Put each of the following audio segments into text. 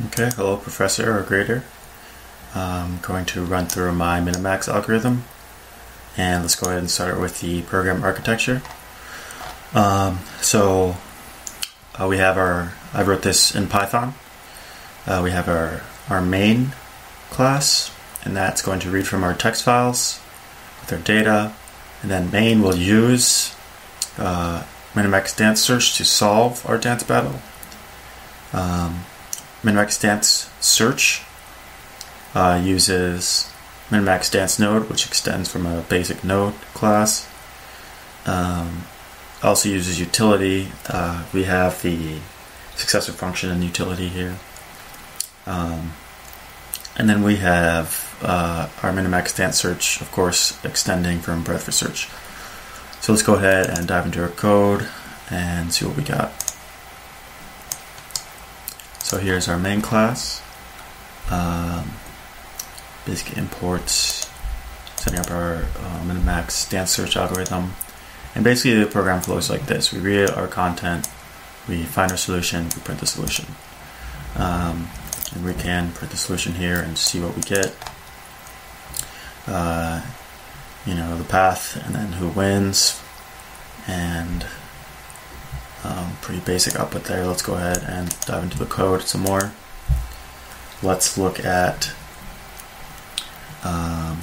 Okay, hello professor or grader. I'm going to run through my Minimax algorithm and let's go ahead and start with the program architecture. Um, so uh, we have our, I wrote this in Python. Uh, we have our, our main class and that's going to read from our text files with our data and then main will use uh, Minimax dance search to solve our dance battle. Um, Minimax Dance Search uh, uses Minimax Dance Node, which extends from a basic node class. Um, also uses utility. Uh, we have the successor function and utility here. Um, and then we have uh, our Minimax Dance Search, of course, extending from breadth first search. So let's go ahead and dive into our code and see what we got. So here's our main class. Um, basic imports, setting up our uh, minimax dance search algorithm. And basically the program flows like this. We read our content, we find our solution, we print the solution. Um, and we can print the solution here and see what we get. Uh, you know, the path and then who wins and um, pretty basic output there. Let's go ahead and dive into the code some more. Let's look at um,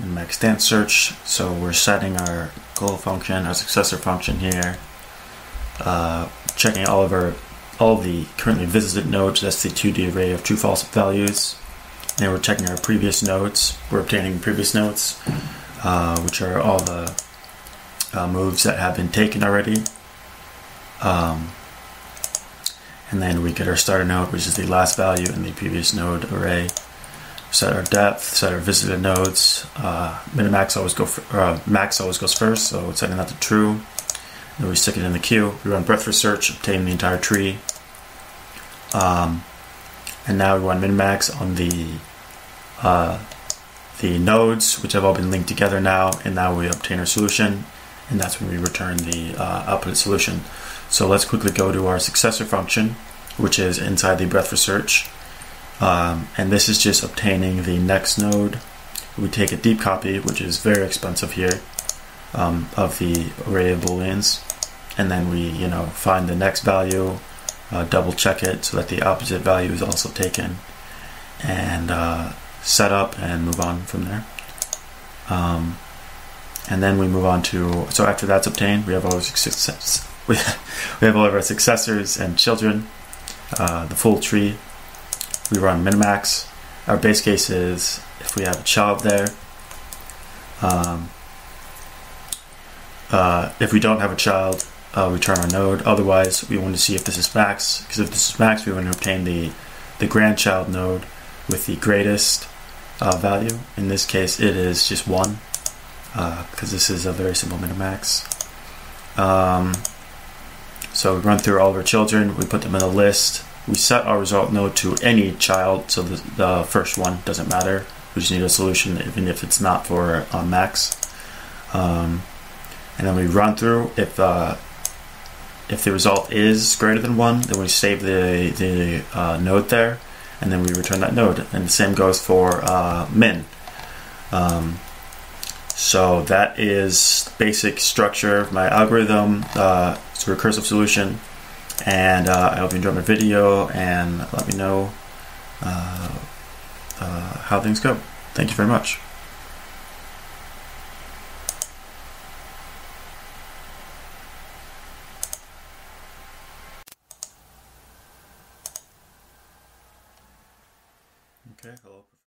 Minimax dance search. So we're setting our goal function, our successor function here, uh, checking all of our all the currently visited nodes. That's the 2D array of true/false values. And we're checking our previous nodes. We're obtaining previous nodes, uh, which are all the uh, moves that have been taken already. Um, and then we get our starter node, which is the last value in the previous node array. Set our depth, set our visited nodes. Uh, minimax always go for, uh, max always goes first, so setting that to true. Then we stick it in the queue. We run breadth first search, obtain the entire tree. Um, and now we run minimax on the uh, the nodes, which have all been linked together now, and now we obtain our solution, and that's when we return the uh, output solution. So let's quickly go to our successor function, which is inside the breadth first search. Um, and this is just obtaining the next node. We take a deep copy, which is very expensive here, um, of the array of booleans, and then we, you know, find the next value, uh, double check it so that the opposite value is also taken, and uh, set up and move on from there. Um, and then we move on to so after that's obtained, we have all success we, we have all of our successors and children, uh, the full tree. We run minimax. Our base case is if we have a child there. Um, uh, if we don't have a child, uh, we turn our node. Otherwise, we want to see if this is max, because if this is max, we want to obtain the, the grandchild node with the greatest uh, value. In this case, it is just 1, because uh, this is a very simple minimax. Um, so we run through all of our children, we put them in a list, we set our result node to any child, so the, the first one doesn't matter. We just need a solution even if it's not for uh, max. Um, and then we run through if uh, if the result is greater than one, then we save the the uh, node there, and then we return that node. And the same goes for uh, min. Um, so that is basic structure of my algorithm. Uh, it's a recursive solution. And uh, I hope you enjoyed my video and let me know uh, uh, how things go. Thank you very much. Okay, hello.